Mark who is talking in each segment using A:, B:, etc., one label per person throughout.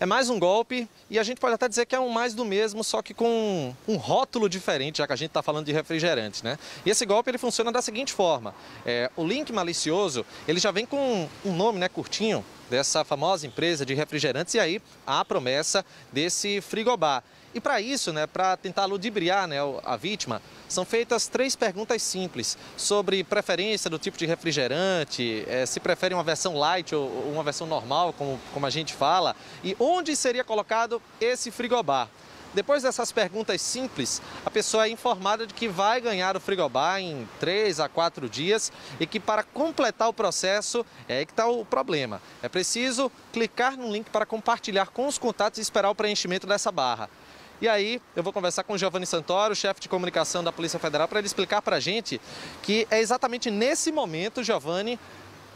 A: É mais um golpe e a gente pode até dizer que é um mais do mesmo, só que com um rótulo diferente, já que a gente está falando de refrigerante, né? E esse golpe ele funciona da seguinte forma: é, o link malicioso ele já vem com um nome, né, curtinho, dessa famosa empresa de refrigerantes e aí a promessa desse frigobar. E para isso, né, para tentar ludibriar né, a vítima, são feitas três perguntas simples sobre preferência do tipo de refrigerante, é, se prefere uma versão light ou uma versão normal, como, como a gente fala, e onde seria colocado esse frigobar. Depois dessas perguntas simples, a pessoa é informada de que vai ganhar o frigobar em 3 a 4 dias e que para completar o processo é aí que está o problema. É preciso clicar no link para compartilhar com os contatos e esperar o preenchimento dessa barra. E aí eu vou conversar com o Giovanni Santoro, chefe de comunicação da Polícia Federal, para ele explicar para a gente que é exatamente nesse momento, Giovanni,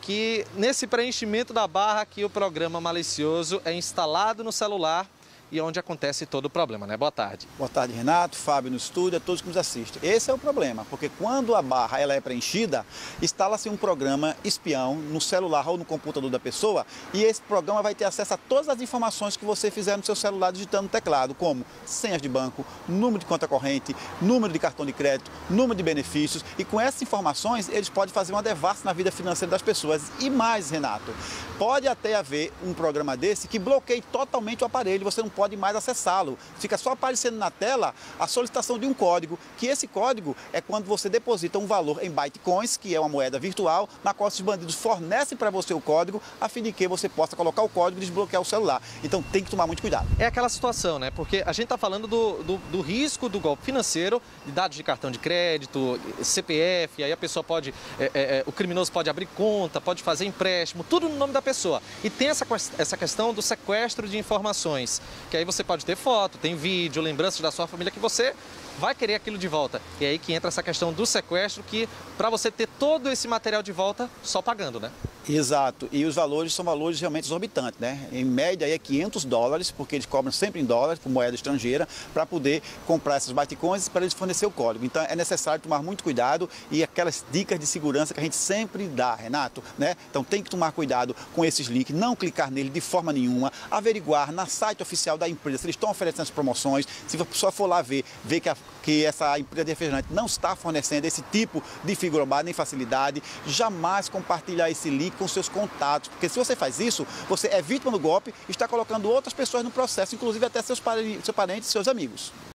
A: que nesse preenchimento da barra que o programa malicioso é instalado no celular e onde acontece todo o problema, né? Boa tarde.
B: Boa tarde, Renato, Fábio no estúdio, a todos que nos assistem. Esse é o problema, porque quando a barra ela é preenchida, instala-se um programa espião no celular ou no computador da pessoa e esse programa vai ter acesso a todas as informações que você fizer no seu celular digitando no teclado, como senhas de banco, número de conta corrente, número de cartão de crédito, número de benefícios e com essas informações eles podem fazer uma devassa na vida financeira das pessoas. E mais, Renato, pode até haver um programa desse que bloqueie totalmente o aparelho, você não pode mais acessá-lo. Fica só aparecendo na tela a solicitação de um código, que esse código é quando você deposita um valor em Bytecoins, que é uma moeda virtual, na qual esses bandidos fornecem para você o código, a fim de que você possa colocar o código e desbloquear o celular. Então tem que tomar muito cuidado.
A: É aquela situação, né? Porque a gente está falando do, do, do, risco do golpe financeiro, de dados de cartão de crédito, CPF, aí a pessoa pode, é, é, é, o criminoso pode abrir conta, pode fazer empréstimo, tudo no nome da pessoa. E tem essa, essa questão do sequestro de informações que aí você pode ter foto, tem vídeo, lembranças da sua família que você vai querer aquilo de volta. E é aí que entra essa questão do sequestro, que para você ter todo esse material de volta, só pagando, né?
B: Exato, e os valores são valores realmente exorbitantes, né? Em média é 500 dólares, porque eles cobram sempre em dólares, por moeda estrangeira, para poder comprar essas bitcoins para eles fornecer o código. Então é necessário tomar muito cuidado e aquelas dicas de segurança que a gente sempre dá, Renato, né? Então tem que tomar cuidado com esses links, não clicar nele de forma nenhuma, averiguar na site oficial da empresa se eles estão oferecendo as promoções, se a pessoa for lá ver, ver que, a, que essa empresa de refrigerante não está fornecendo esse tipo de frigobar nem facilidade, jamais compartilhar esse link com seus contatos, porque se você faz isso, você é vítima do golpe e está colocando outras pessoas no processo, inclusive até seus parentes, seus amigos.